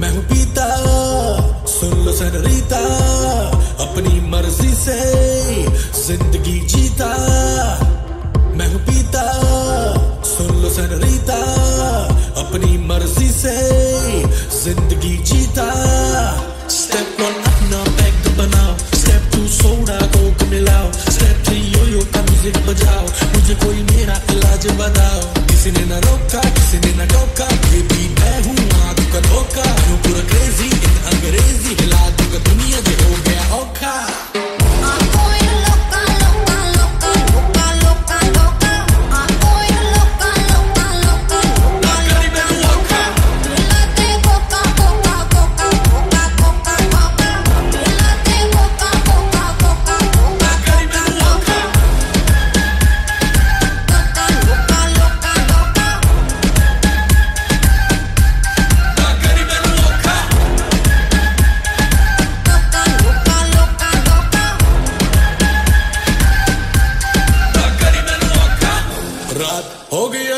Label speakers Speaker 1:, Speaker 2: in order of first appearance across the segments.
Speaker 1: मैं हूँ पीता सुन लो सनरीता अपनी मर्ज़ी से ज़िंदगी जी किसी ने ना रोका, किसी ने ना टोका। ये भी मैं हूँ का धोखा पूरा क्रेजी अंग्रेज़ी हिला दूँगा दुनिया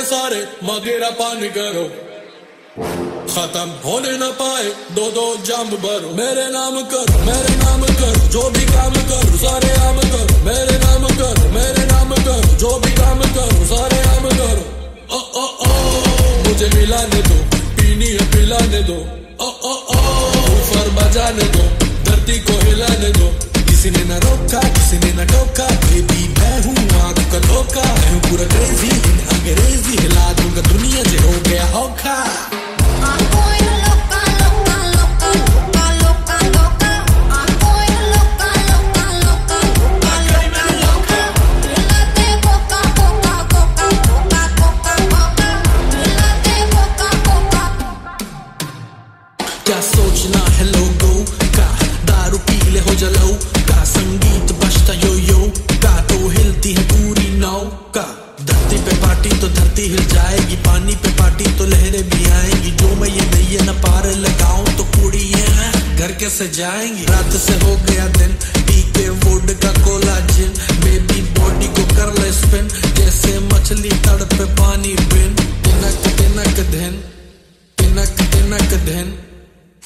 Speaker 1: सारे मगेरा पानी करो। खत्म होने न पाए, दो दो जंग भरो। मेरे नाम कर, मेरे नाम कर, जो भी काम कर, सारे आम कर। मेरे नाम कर, मेरे नाम कर, जो भी काम कर, सारे आम करो। ओ ओ ओ, मुझे मिलाने दो, पीनी है पिलाने दो। ओ ओ ओ ऊपर बजाने दो, धरती को हिलाने दो। किसी ने न रोका किसी ने ना टोका बेबी मैं हूँ आग का धोखा, मैं हूँ पूरा क्रेजी अंग्रेज़ी हिला दूँगा दुनिया से हो गया औखा पार्टी तो धरती हिल जाएगी, पानी पे पार्टी तो लहरें भी आएँगी। जो मैं ये नहीं है, न पार लगाऊँ तो कूड़ी ये है? घर के सजाएँगी रात से हो गया दिन पीके वोड का कोला जिन। बेबी बॉडी को कर ले स्पिन जैसे मछली तड़प पानी बिन। तिनक तिनक धन तिनक तिनक धन।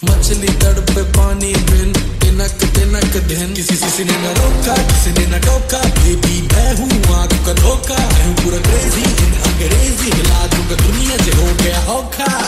Speaker 1: मछली तड़प पानी बिन। तिनक तिनक धन। किसी किसी ने न रोका, किसी ने न टोका। बेबी मैं हूँ आग का धोखा। मैं हूँ पूरा क्रेजी अंग्रेज़ी। हिला दूँगा दुनिया से हो गया होखा।